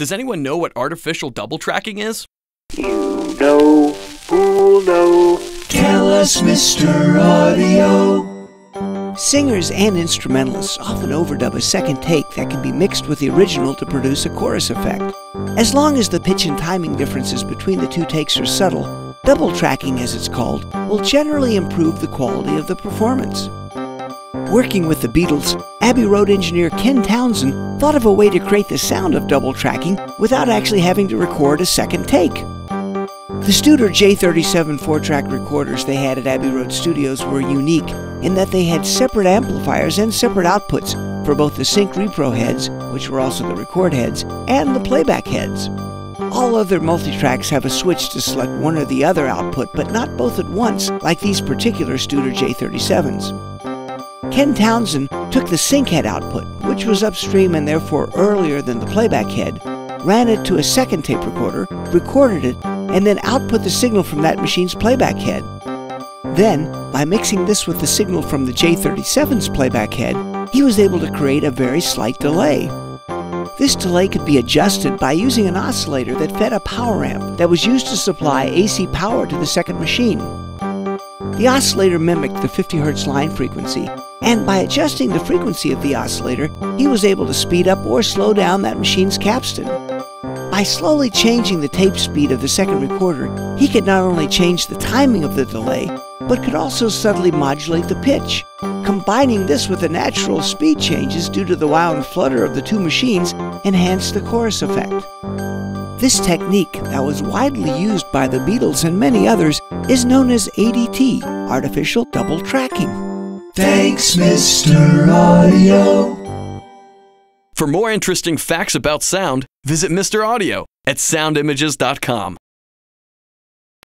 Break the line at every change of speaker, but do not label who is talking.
Does anyone know what artificial double tracking is?
You know, who'll know?
Tell us, Mr. Audio.
Singers and instrumentalists often overdub a second take that can be mixed with the original to produce a chorus effect. As long as the pitch and timing differences between the two takes are subtle, double tracking, as it's called, will generally improve the quality of the performance. Working with the Beatles, Abbey Road engineer Ken Townsend thought of a way to create the sound of double tracking without actually having to record a second take. The Studer J37 four track recorders they had at Abbey Road Studios were unique in that they had separate amplifiers and separate outputs for both the sync repro heads, which were also the record heads, and the playback heads. All other multitracks have a switch to select one or the other output, but not both at once, like these particular Studer J37s. Ken Townsend took the sync head output, which was upstream and therefore earlier than the playback head, ran it to a second tape recorder, recorded it, and then output the signal from that machine's playback head. Then, by mixing this with the signal from the J37's playback head, he was able to create a very slight delay. This delay could be adjusted by using an oscillator that fed a power amp that was used to supply AC power to the second machine. The oscillator mimicked the 50 Hz line frequency, and by adjusting the frequency of the oscillator, he was able to speed up or slow down that machine's capstan. By slowly changing the tape speed of the second recorder, he could not only change the timing of the delay, but could also subtly modulate the pitch. Combining this with the natural speed changes due to the wow and flutter of the two machines enhanced the chorus effect. This technique, that was widely used by the Beatles and many others, is known as ADT, artificial double tracking.
Thanks, Mr. Audio.
For more interesting facts about sound, visit Mr. Audio at soundimages.com.